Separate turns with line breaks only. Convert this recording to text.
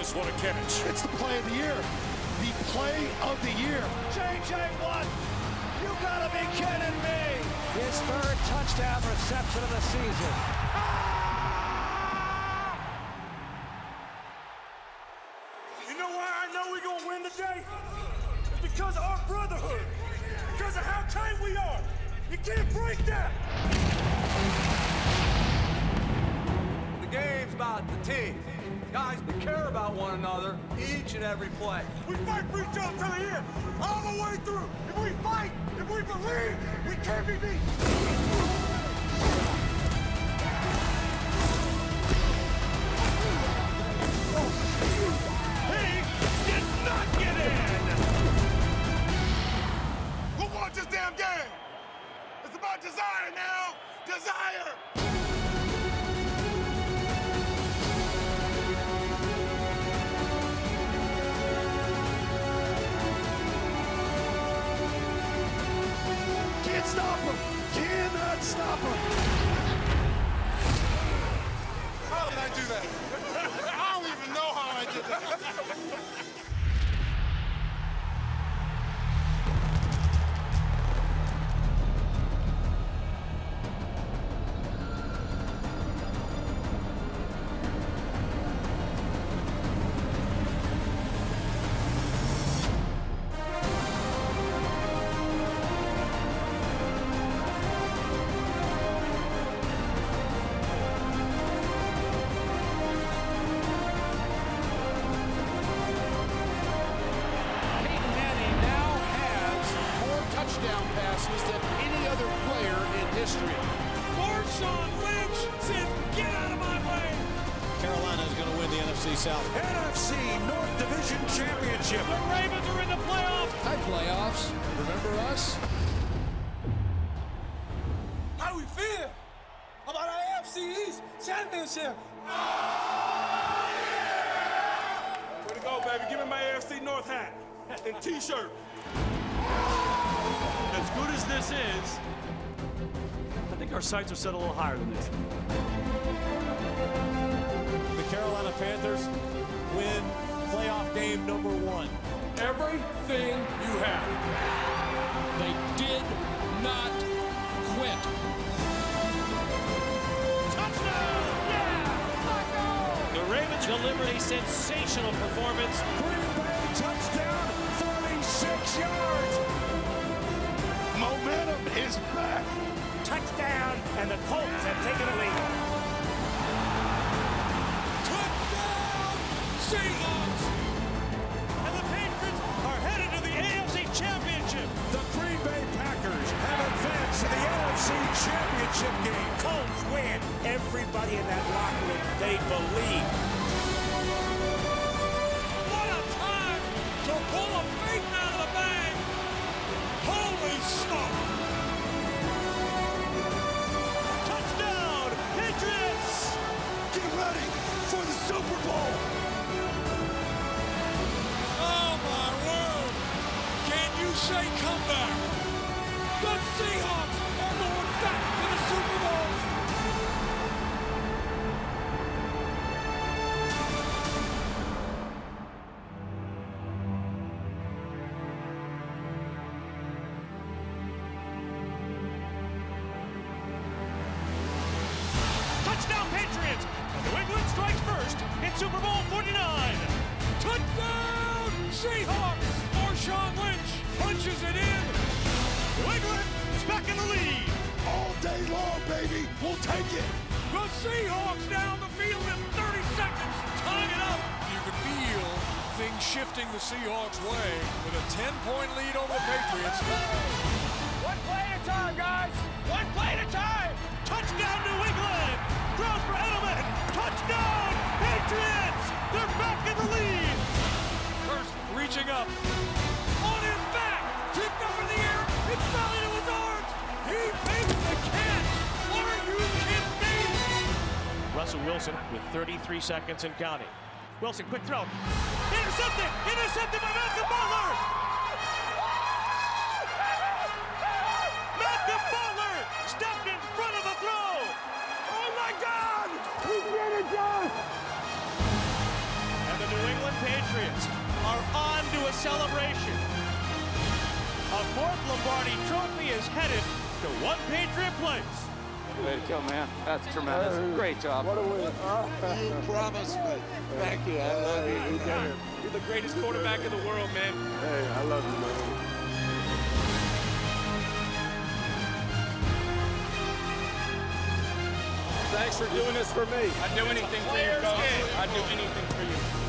Almost caught! Ridiculous!
My what a catch.
It's the play of the year. The play of the year.
JJ Watt, you gotta be kidding me! His third touchdown reception of the season. Ah!
You know why I know we're going to win today? It's because of our brotherhood. Because of how tight we are. You can't break that.
The game's about the team. Guys that care about one another each and every play.
We fight for each other till the end. All the way through. If we fight, if we believe, we can't be beat.
Stop him.
History.
Marshawn Lynch says, get out of my way.
Carolina is going to win the NFC South.
NFC North Division Championship.
The Ravens are in the playoffs.
Hi, playoffs. Remember us?
How do we feel about our AFC East championship?
Way to go, baby. Give me my AFC North hat and t-shirt. As good as this is, I think our sights are set a little higher than this.
The Carolina Panthers win playoff game number one.
Everything you have.
They did not quit.
Touchdown! Yeah! The Ravens delivered a sensational performance.
Green Bay touchdown, 46 yards.
Momentum is back.
Touchdown, and the Colts have taken the lead.
Touchdown, Seahawks.
And the Patriots are headed to the AFC Championship.
The Green Bay Packers have advanced to the NFC Championship game.
Colts win. Everybody in that locker room, they believe. New strikes first in Super Bowl 49.
Touchdown, Seahawks! Marshawn Lynch punches it in.
New England is back in the lead.
All day long, baby. We'll take it.
The Seahawks down the field in 30 seconds. Tying it up. You can feel things shifting the Seahawks' way with a 10-point lead over the Patriots.
One play at a time, guys. One play at a time. Touchdown, New England. Touchdown, Patriots. They're back in the lead.
Kearse reaching up. On his back. Tipped up in the air. It fell into his arms. He makes the catch. Are you kidding me?
Russell Wilson with 33 seconds and counting. Wilson, quick throw. Intercepted! Intercepted by Malcolm Butler! Patriots are on to a celebration. A fourth Lombardi trophy is headed to one Patriot place.
Way to go, man. That's tremendous. Great job.
What a win. you promised me. Thank you. I love you. You did it.
You're the greatest quarterback in the world, man.
Hey, I love you, man.
Thanks for doing this for me.
I'd do anything for you, coach. I'd do anything for you.